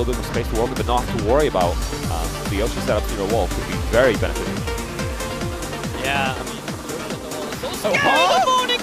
little bit more space to work with, but not have to worry about um, the Yoshi setups in your wall could be very beneficial. Yeah, I mean, so Oh, scary. huh? The morning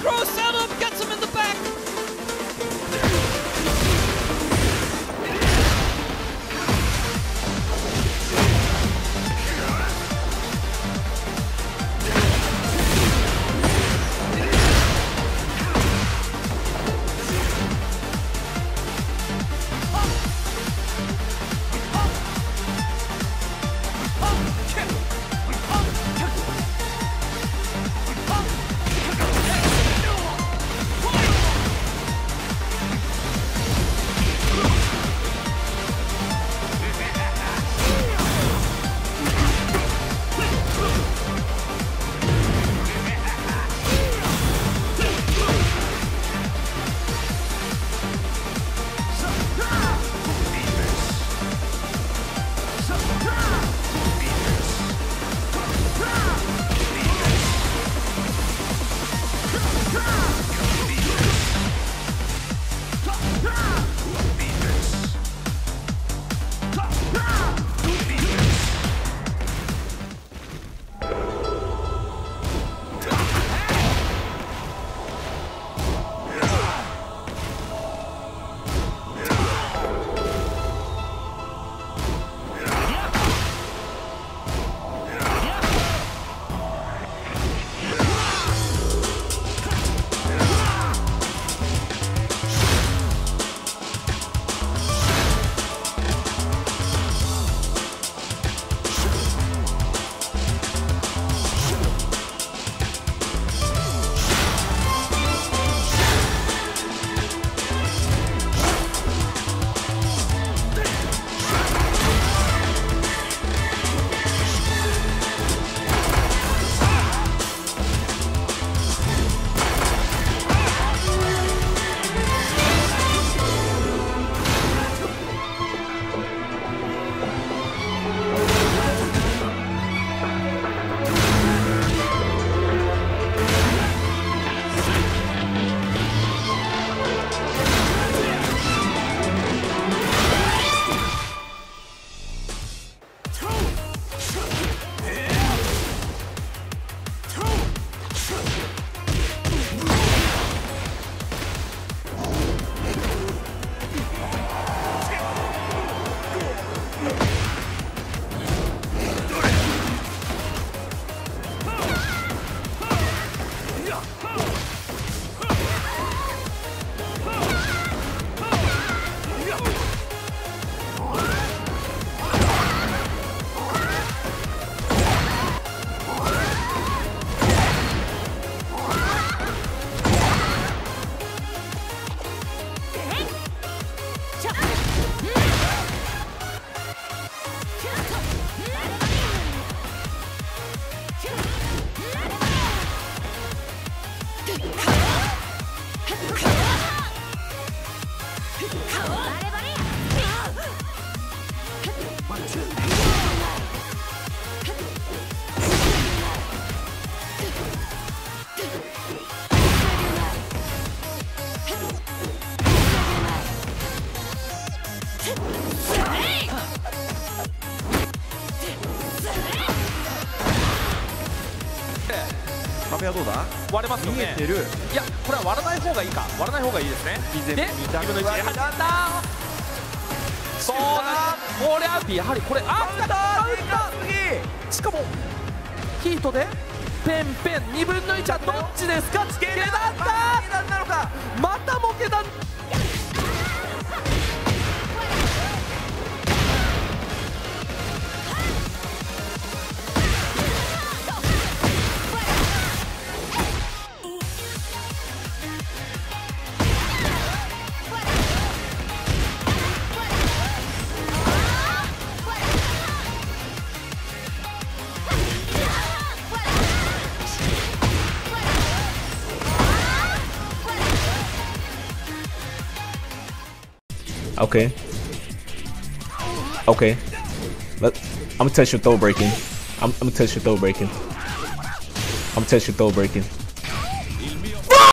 壁はどうだ？割れますよね。見えてる。いやこれは割らない方がいいか。割らない方がいいですね。で見た2分の1で始まったそうだこれはやはりこれあっあった。しかもヒートでペンペン2分の1はどっちですか？チケレだった。下段なのか。またも下段 Okay. Okay. Let, I'm gonna test your throw breaking. I'm, I'm gonna test your throw breaking. I'm gonna test your throw breaking.